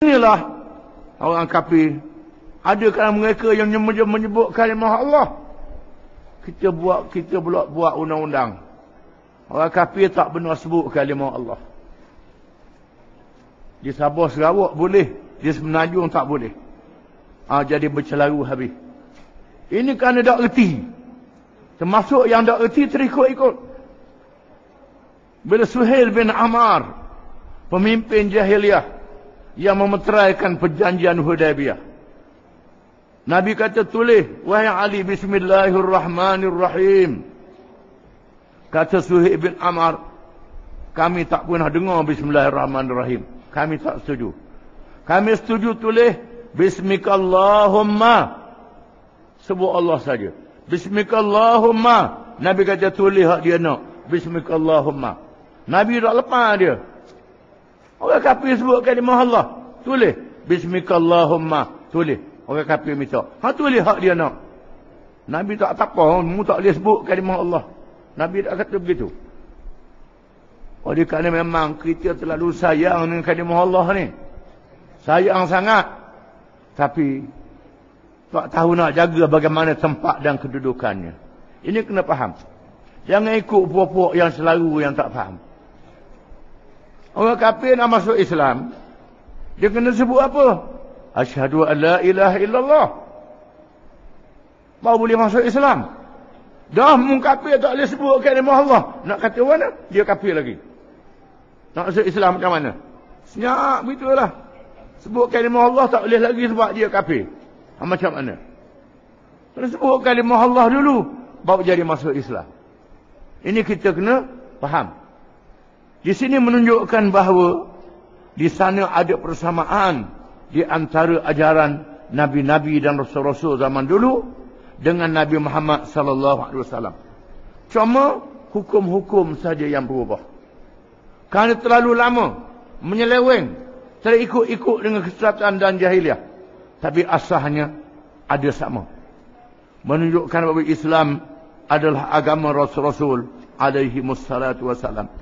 Inilah orang kafir. Ada kan mereka yang menyebut kalimah Allah. Kita buat kita pula buat undang-undang. Orang kafir tak benar sebut kalimah Allah. Di Sabah Sarawak boleh, di Semenanjung tak boleh. Ha, jadi bercelaru habis. Ini kan ada erti. Termasuk yang tak erti terikut-ikut. Bila Suhail bin Amar, pemimpin jahiliah yang memeteraikan perjanjian Hudaybiyah. Nabi kata tulis, wahai Ali bismillahirrahmanirrahim. Kata Suhail bin Amar, kami tak pernah dengar bismillahirrahmanirrahim. Kami tak setuju. Kami setuju tulis bismikallahumma. Sebut Allah saja. Bismikallahumma. Nabi kata tulis hak dia nak. Bismikallahumma. Nabi tak lepas dia. Orang kafir sebut kalimah Allah. Tulis. Bismikallahumma. Tulis. Orang kafir minta. Ha tulis hak dia nak. Nabi tak tak apa. Mu tak boleh sebut kalimah Allah. Nabi tak kata begitu. Oleh kerana memang kita terlalu sayang dengan kalimah Allah ni. Sayang sangat. Tapi tak tahu nak jaga bagaimana tempat dan kedudukannya. Ini kena faham. Jangan ikut puak-puak yang selalu yang tak faham. Orang kafir nak masuk Islam. Dia kena sebut apa? Asyhadu an la ilaha illallah. Baru boleh masuk Islam. Dah mengkafir tak boleh sebut kalimah Allah. Nak kata mana? Dia kafir lagi. Nak masuk Islam macam mana? Senyap begitulah. Sebut kalimah Allah tak boleh lagi sebab dia kafir. Ha, macam mana? Kena sebut kalimah Allah dulu. Baru jadi masuk Islam. Ini kita kena faham. Di sini menunjukkan bahawa di sana ada persamaan di antara ajaran nabi-nabi dan rasul-rasul zaman dulu dengan Nabi Muhammad sallallahu alaihi wasallam. Cuma hukum-hukum saja yang berubah. Kerana terlalu lama menyeleweng, terikut-ikut dengan kesesatan dan jahiliah. Tapi asahnya ada sama. Menunjukkan bahawa Islam adalah agama Rasul-Rasul alaihi wassalatu wassalam.